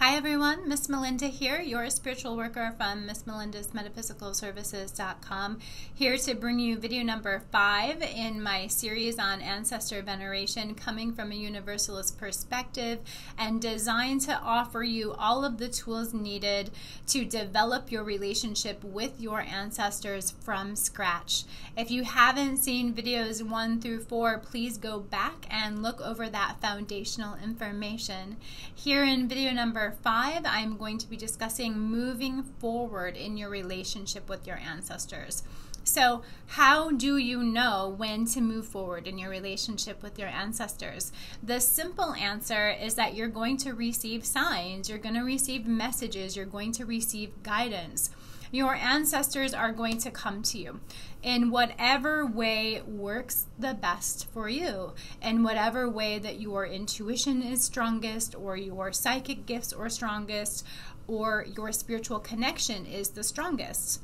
Hi everyone, Miss Melinda here, your spiritual worker from Miss Melinda's Metaphysical Services.com, here to bring you video number five in my series on ancestor veneration, coming from a universalist perspective and designed to offer you all of the tools needed to develop your relationship with your ancestors from scratch. If you haven't seen videos one through four, please go back and look over that foundational information. Here in video number five, I'm going to be discussing moving forward in your relationship with your ancestors. So, how do you know when to move forward in your relationship with your ancestors? The simple answer is that you're going to receive signs, you're going to receive messages, you're going to receive guidance. Your ancestors are going to come to you in whatever way works the best for you, in whatever way that your intuition is strongest, or your psychic gifts are strongest, or your spiritual connection is the strongest.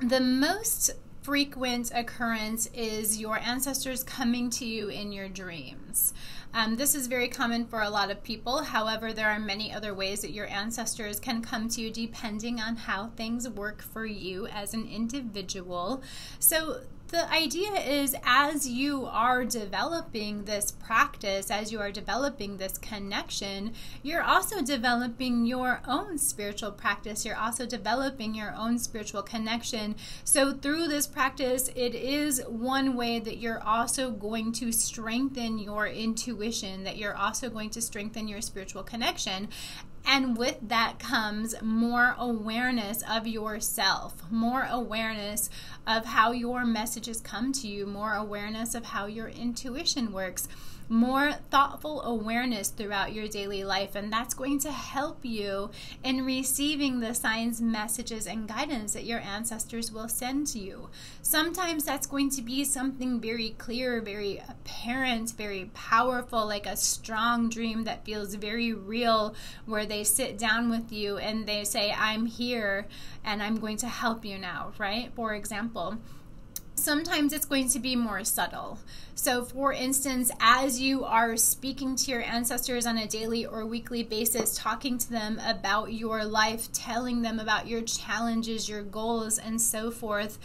The most frequent occurrence is your ancestors coming to you in your dreams. Um, this is very common for a lot of people. However, there are many other ways that your ancestors can come to you depending on how things work for you as an individual. So, the idea is as you are developing this practice, as you are developing this connection, you're also developing your own spiritual practice. You're also developing your own spiritual connection. So, through this practice, it is one way that you're also going to strengthen your intuition, that you're also going to strengthen your spiritual connection. And with that comes more awareness of yourself, more awareness of how your messages come to you, more awareness of how your intuition works more thoughtful awareness throughout your daily life. And that's going to help you in receiving the signs, messages, and guidance that your ancestors will send to you. Sometimes that's going to be something very clear, very apparent, very powerful, like a strong dream that feels very real, where they sit down with you and they say, I'm here and I'm going to help you now, right? For example sometimes it's going to be more subtle. So, for instance, as you are speaking to your ancestors on a daily or weekly basis, talking to them about your life, telling them about your challenges, your goals, and so forth,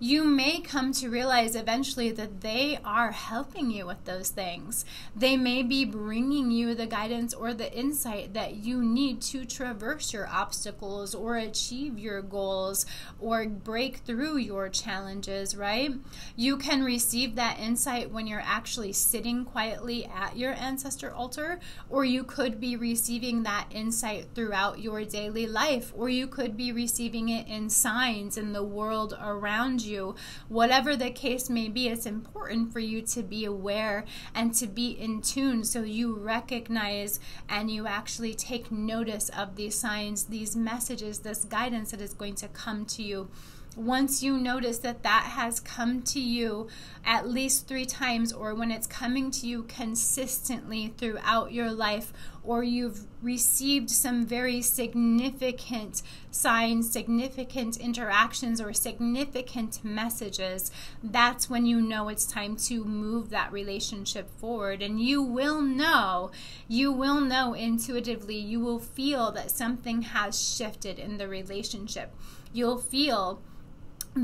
you may come to realize eventually that they are helping you with those things. They may be bringing you the guidance or the insight that you need to traverse your obstacles or achieve your goals or break through your challenges, right? You can receive that insight when you're actually sitting quietly at your ancestor altar, or you could be receiving that insight throughout your daily life, or you could be receiving it in signs in the world around you you. Whatever the case may be, it's important for you to be aware and to be in tune so you recognize and you actually take notice of these signs, these messages, this guidance that is going to come to you once you notice that that has come to you at least three times, or when it's coming to you consistently throughout your life, or you've received some very significant signs, significant interactions, or significant messages, that's when you know it's time to move that relationship forward. And you will know, you will know intuitively, you will feel that something has shifted in the relationship. You'll feel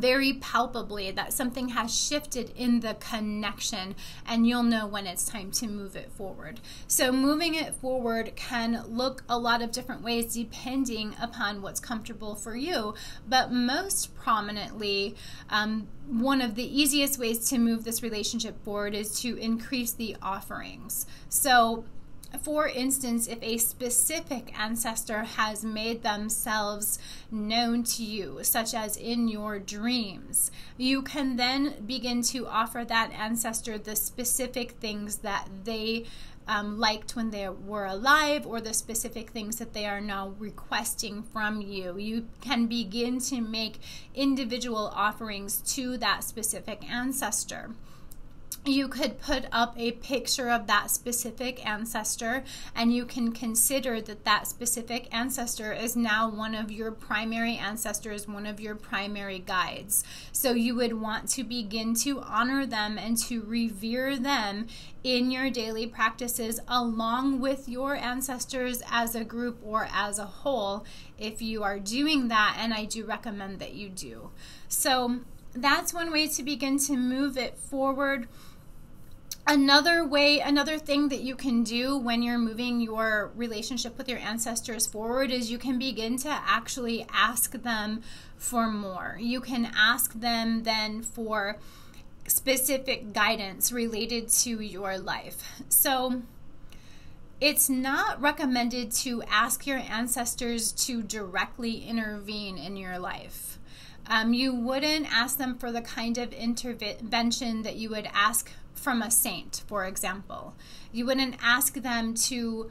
very palpably that something has shifted in the connection and you'll know when it's time to move it forward. So moving it forward can look a lot of different ways depending upon what's comfortable for you, but most prominently um, one of the easiest ways to move this relationship forward is to increase the offerings. So for instance, if a specific ancestor has made themselves known to you, such as in your dreams, you can then begin to offer that ancestor the specific things that they um, liked when they were alive or the specific things that they are now requesting from you. You can begin to make individual offerings to that specific ancestor you could put up a picture of that specific ancestor and you can consider that that specific ancestor is now one of your primary ancestors one of your primary guides. So you would want to begin to honor them and to revere them in your daily practices along with your ancestors as a group or as a whole if you are doing that and I do recommend that you do. So that's one way to begin to move it forward another way another thing that you can do when you're moving your relationship with your ancestors forward is you can begin to actually ask them for more. You can ask them then for specific guidance related to your life. So it's not recommended to ask your ancestors to directly intervene in your life um, you wouldn't ask them for the kind of intervention that you would ask from a saint, for example. You wouldn't ask them to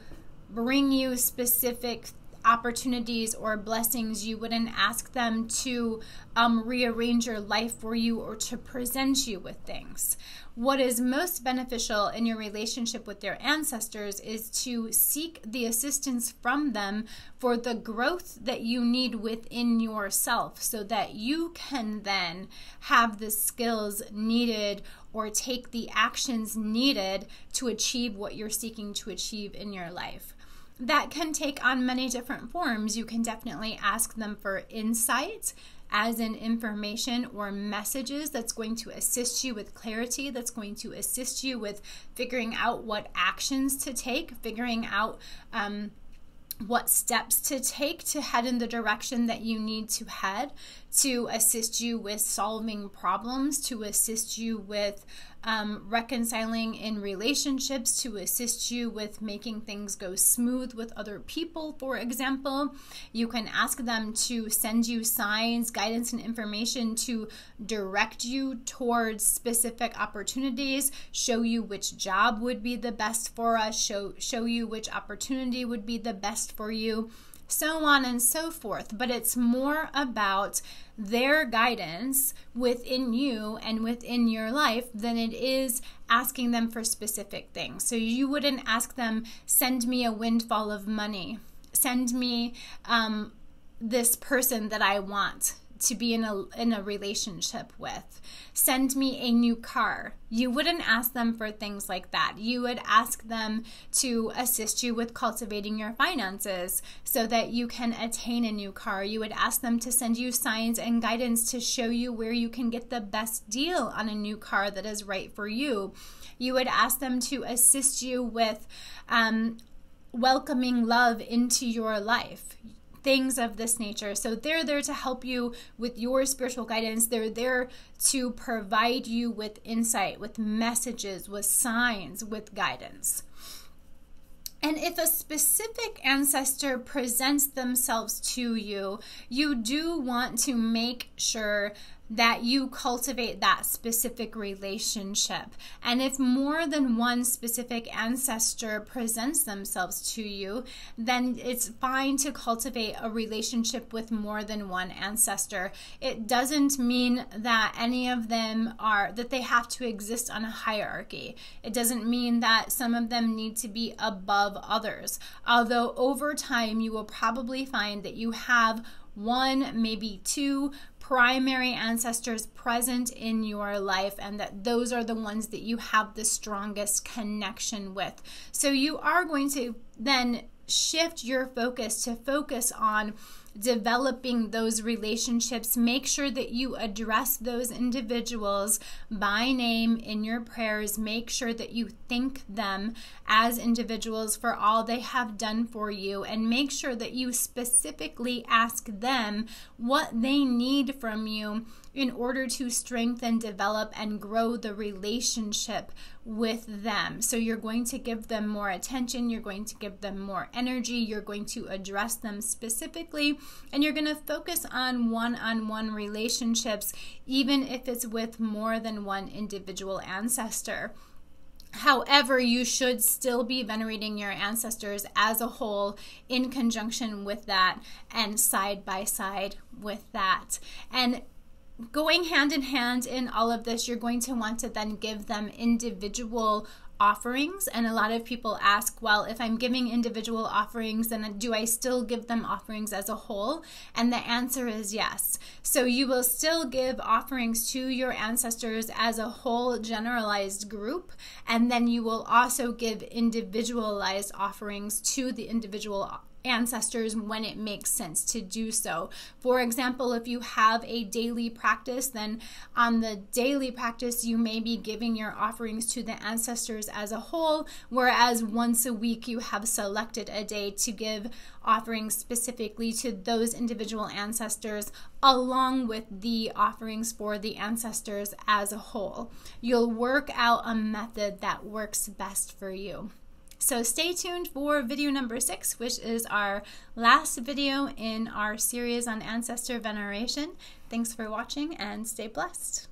bring you specific opportunities or blessings. You wouldn't ask them to um, rearrange your life for you or to present you with things. What is most beneficial in your relationship with their ancestors is to seek the assistance from them for the growth that you need within yourself so that you can then have the skills needed or take the actions needed to achieve what you're seeking to achieve in your life that can take on many different forms. You can definitely ask them for insight, as in information or messages that's going to assist you with clarity, that's going to assist you with figuring out what actions to take, figuring out. Um, what steps to take to head in the direction that you need to head to assist you with solving problems, to assist you with um, reconciling in relationships, to assist you with making things go smooth with other people, for example. You can ask them to send you signs, guidance, and information to direct you towards specific opportunities, show you which job would be the best for us, show, show you which opportunity would be the best for you so on and so forth. But it's more about their guidance within you and within your life than it is asking them for specific things. So you wouldn't ask them, send me a windfall of money, send me um, this person that I want to be in a in a relationship with. Send me a new car. You wouldn't ask them for things like that. You would ask them to assist you with cultivating your finances so that you can attain a new car. You would ask them to send you signs and guidance to show you where you can get the best deal on a new car that is right for you. You would ask them to assist you with um, welcoming love into your life things of this nature. So they're there to help you with your spiritual guidance. They're there to provide you with insight, with messages, with signs, with guidance. And if a specific ancestor presents themselves to you, you do want to make sure that you cultivate that specific relationship. And if more than one specific ancestor presents themselves to you, then it's fine to cultivate a relationship with more than one ancestor. It doesn't mean that any of them are, that they have to exist on a hierarchy. It doesn't mean that some of them need to be above others. Although over time, you will probably find that you have one, maybe two primary ancestors present in your life, and that those are the ones that you have the strongest connection with. So you are going to then shift your focus to focus on developing those relationships, make sure that you address those individuals by name in your prayers. Make sure that you thank them as individuals for all they have done for you, and make sure that you specifically ask them what they need from you in order to strengthen, develop, and grow the relationship with them. So you're going to give them more attention, you're going to give them more energy, you're going to address them specifically, and you're going to focus on one on one relationships, even if it's with more than one individual ancestor. However, you should still be venerating your ancestors as a whole in conjunction with that and side by side with that. And going hand in hand in all of this, you're going to want to then give them individual offerings. And a lot of people ask, well, if I'm giving individual offerings, then do I still give them offerings as a whole? And the answer is yes. So you will still give offerings to your ancestors as a whole generalized group. And then you will also give individualized offerings to the individual ancestors when it makes sense to do so. For example, if you have a daily practice, then on the daily practice, you may be giving your offerings to the ancestors as a whole, whereas once a week, you have selected a day to give offerings specifically to those individual ancestors along with the offerings for the ancestors as a whole. You'll work out a method that works best for you. So stay tuned for video number six, which is our last video in our series on ancestor veneration. Thanks for watching and stay blessed.